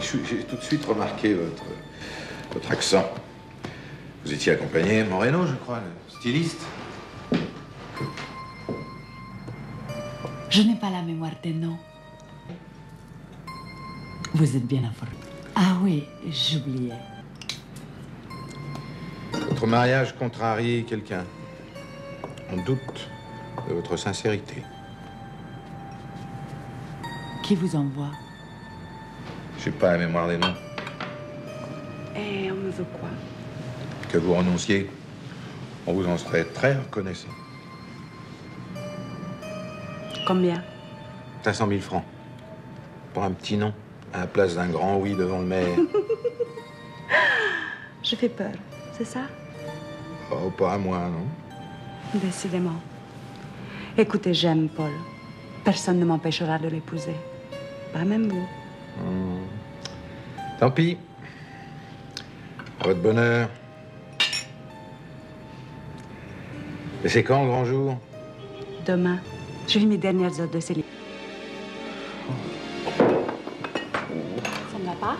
J'ai tout de suite remarqué votre, votre accent. Vous étiez accompagné Moreno, je crois, le styliste. Je n'ai pas la mémoire des noms. Vous êtes bien informé. Ah oui, j'oubliais. Votre mariage contrarie quelqu'un. On doute de votre sincérité. Qui vous envoie? J'ai pas la mémoire des noms. Et on me veut quoi? Que vous renonciez, on vous en serait très reconnaissant. Combien? 500 000 francs. Pour un petit nom, à la place d'un grand oui devant le maire. Je fais peur, c'est ça? Oh, pas à moi, non Décidément. Écoutez, j'aime Paul. Personne ne m'empêchera de l'épouser. Pas même vous. Tant pis. À votre bonheur. Et c'est quand le grand jour? Demain, je vis mes dernières heures de célibat. Ça ne va pas?